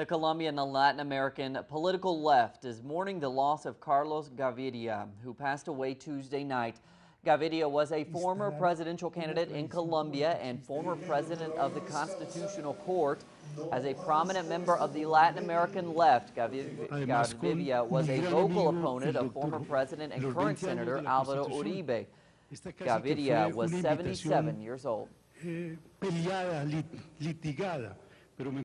The Colombian and Latin American political left is mourning the loss of Carlos Gaviria, who passed away Tuesday night. Gaviria was a former presidential candidate in Colombia and former president of the Constitutional Court. As a prominent member of the Latin American left, Gaviria was a vocal opponent of former president and current senator Alvaro Uribe. Gaviria was 77 years old.